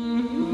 Mm-hmm.